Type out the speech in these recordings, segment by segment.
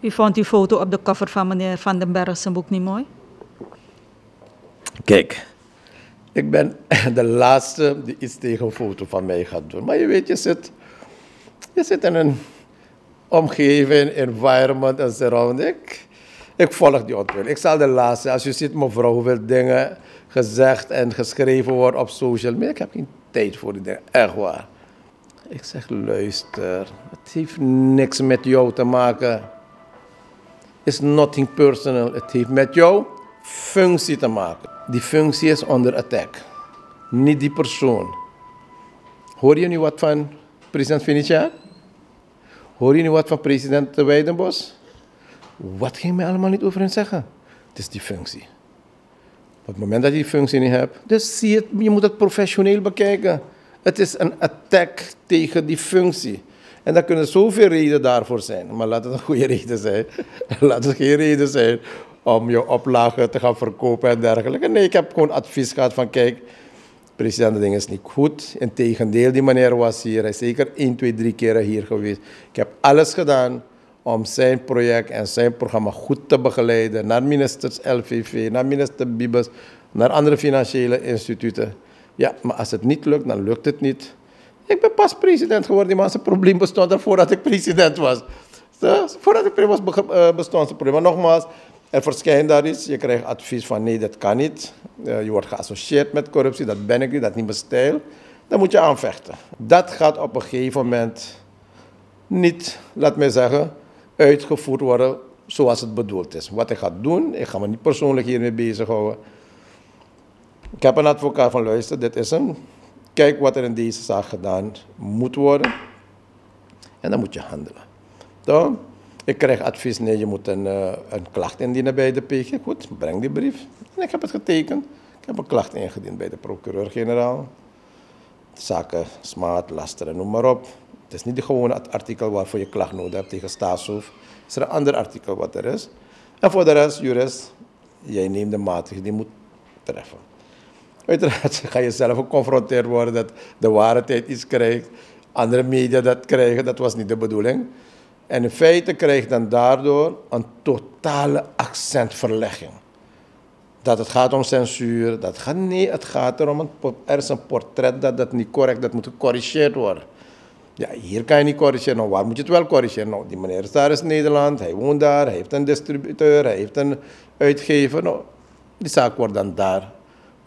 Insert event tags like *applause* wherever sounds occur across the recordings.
U vond die foto op de cover van meneer Van den Berg zijn boek niet mooi? Kijk, ik ben *laughs* de laatste die iets tegen een foto van mij gaat doen. Maar je weet, je zit, je zit in een omgeving, environment en surrounding. Ik, ik volg die ontwikkeling. Ik zal de laatste, als je ziet mevrouw hoeveel dingen gezegd en geschreven worden op social media. Ik heb geen tijd voor die dingen, echt waar. Ik zeg, luister, het heeft niks met jou te maken. It's nothing personal. Het heeft met jouw functie te maken. Die functie is onder attack. Niet die persoon. Hoor je nu wat van president Finician? Hoor je nu wat van president Weidenbos? Wat ging mij allemaal niet over hen zeggen? Het is die functie. Op het moment dat je die functie niet hebt, dus zie het, je moet het professioneel bekijken. Het is een attack tegen die functie. En daar kunnen zoveel redenen daarvoor zijn. Maar laat het een goede reden zijn. *laughs* laat het geen reden zijn om je oplagen te gaan verkopen en dergelijke. Nee, ik heb gewoon advies gehad van kijk, president, de ding is niet goed. Integendeel, die meneer was hier. Hij is zeker 1, 2, 3 keer hier geweest. Ik heb alles gedaan om zijn project en zijn programma goed te begeleiden. Naar ministers LVV, naar minister Bibes, naar andere financiële instituten. Ja, maar als het niet lukt, dan lukt het niet. Ik ben pas president geworden, maar zijn probleem bestond er voordat ik president was. voordat ik president was, eh, bestond het probleem. Maar nogmaals, er verschijnt daar iets. Je krijgt advies van nee, dat kan niet. Uh, je wordt geassocieerd met corruptie, dat ben ik niet, dat is niet mijn stijl. Dan moet je aanvechten. Dat gaat op een gegeven moment niet, laat mij zeggen, uitgevoerd worden zoals het bedoeld is. Wat ik ga doen, ik ga me niet persoonlijk hiermee bezighouden. Ik heb een advocaat van luister, dit is hem. Kijk wat er in deze zaak gedaan moet worden. En dan moet je handelen. Toch? Ik krijg advies, nee, je moet een, uh, een klacht indienen bij de PG. Goed, breng die brief. En ik heb het getekend. Ik heb een klacht ingediend bij de procureur-generaal. Zaken, smaad, lasteren, noem maar op. Het is niet de gewone artikel waarvoor je klacht nodig hebt tegen staatshoofd. Het is een ander artikel wat er is. En voor de rest, jurist, jij neemt de maatregelen die moet treffen. Uiteraard ga je zelf geconfronteerd worden dat de ware tijd iets krijgt. Andere media dat krijgen, dat was niet de bedoeling. En in feite krijg je dan daardoor een totale accentverlegging. Dat het gaat om censuur, dat gaat, nee, het gaat erom, een, er is een portret dat, dat niet correct, dat moet gecorrigeerd worden. Ja, hier kan je niet corrigeren. Nou, waar moet je het wel corrigeren? Nou, die meneer is daar in Nederland, hij woont daar, hij heeft een distributeur, hij heeft een uitgever. Nou, die zaak wordt dan daar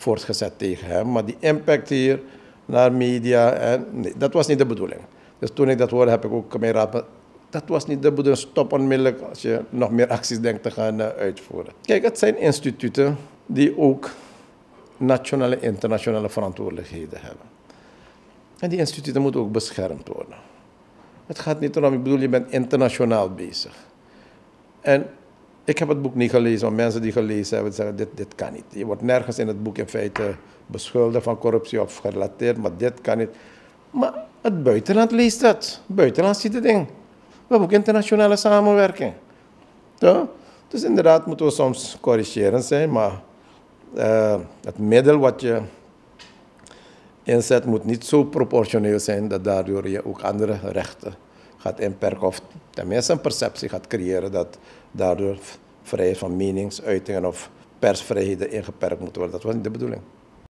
voortgezet tegen hem. Maar die impact hier naar media, en, nee, dat was niet de bedoeling. Dus toen ik dat hoorde, heb ik ook mijn raad. Dat was niet de bedoeling. Stop onmiddellijk als je nog meer acties denkt te gaan uh, uitvoeren. Kijk, het zijn instituten die ook nationale en internationale verantwoordelijkheden hebben. En die instituten moeten ook beschermd worden. Het gaat niet erom, ik bedoel, je bent internationaal bezig. En ik heb het boek niet gelezen, maar mensen die gelezen hebben zeggen, dit, dit kan niet. Je wordt nergens in het boek in feite beschuldigd van corruptie of gerelateerd, maar dit kan niet. Maar het buitenland leest dat. Het buitenland ziet het ding. We hebben ook internationale samenwerking. Toch? Dus inderdaad moeten we soms corrigerend zijn, maar uh, het middel wat je inzet moet niet zo proportioneel zijn dat daardoor je ook andere rechten gaat inperken of tenminste een perceptie gaat creëren dat daardoor vrijheid van meningsuitingen of persvrijheden ingeperkt moeten worden. Dat was niet de bedoeling.